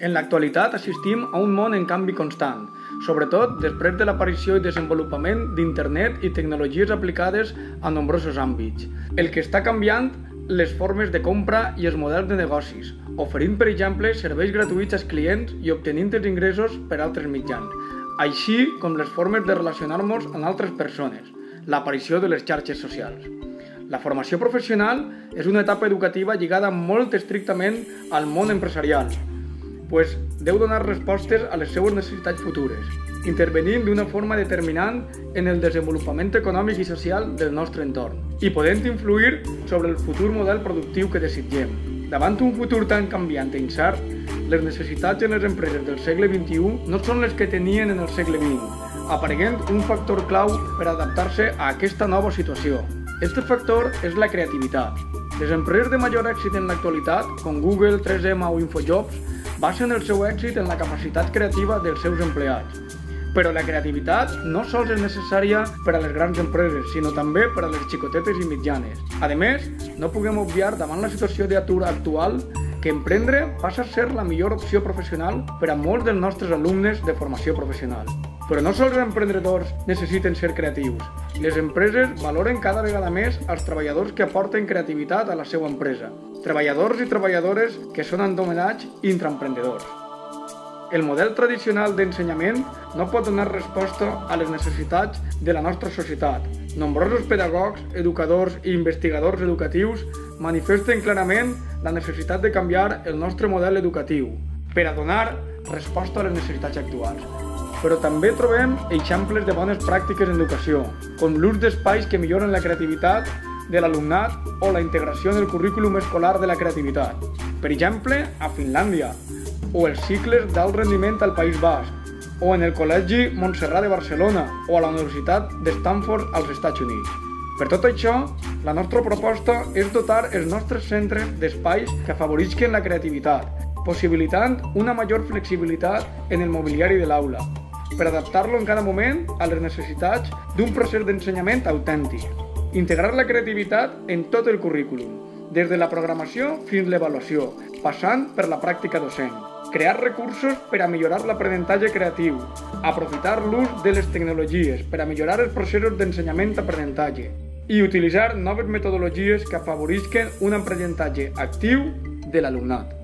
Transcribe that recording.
En l'actualitat assistim a un món en canvi constant, sobretot després de l'aparició i desenvolupament d'internet i tecnologies aplicades a nombrosos àmbits. El que està canviant les formes de compra i els models de negocis, oferint, per exemple, serveis gratuïts als clients i obtenint els ingressos per altres mitjans, així com les formes de relacionar-nos amb altres persones, l'aparició de les xarxes socials. La formació professional és una etapa educativa lligada molt estrictament al món empresarial, pues deu donar respostes a les seues necessitats futures, intervenint d'una forma determinant en el desenvolupament econòmic i social del nostre entorn i podent influir sobre el futur model productiu que desitgem. Davant un futur tan canviant i incert, les necessitats en les empreses del segle XXI no són les que tenien en el segle XX, apareguent un factor clau per adaptar-se a aquesta nova situació. Este factor és la creativitat. Les empreses de major èxit en l'actualitat, com Google, 3M o Infojobs, basen el seu èxit en la capacitat creativa dels seus empleats. Però la creativitat no sols és necessària per a les grans empreses, sinó també per a les xicotetes i mitjanes. A més, no puguem obviar davant la situació d'atur actual que emprendre passa a ser la millor opció professional per a molts dels nostres alumnes de formació professional. Però no sols els emprendedors necessiten ser creatius. Les empreses valoren cada vegada més els treballadors que aporten creativitat a la seva empresa. Treballadors i treballadores que són anomenats intraemprendedors. El model tradicional d'ensenyament no pot donar resposta a les necessitats de la nostra societat. Nombrosos pedagogs, educadors i investigadors educatius manifesten clarament la necessitat de canviar el nostre model educatiu per a donar resposta a les necessitats actuals però també trobem exemples de bones pràctiques en educació, com l'ús d'espais que milloren la creativitat de l'alumnat o la integració en el currículum escolar de la creativitat. Per exemple, a Finlàndia, o els cicles d'alt rendiment al País Basc, o en el Col·legi Montserrat de Barcelona o a la Universitat de Stanford als Estats Units. Per tot això, la nostra proposta és dotar els nostres centres d'espais que afavorisquen la creativitat, possibilitant una major flexibilitat en el mobiliari de l'aula, per adaptar-lo en cada moment a les necessitats d'un procés d'ensenyament autèntic. Integrar la creativitat en tot el currículum, des de la programació fins l'avaluació, passant per la pràctica docent. Crear recursos per a millorar l'aprenentatge creatiu, aprofitar l'ús de les tecnologies per a millorar els processos d'ensenyament-aprenentatge i utilitzar noves metodologies que afavorisquen un aprenentatge actiu de l'alumnat.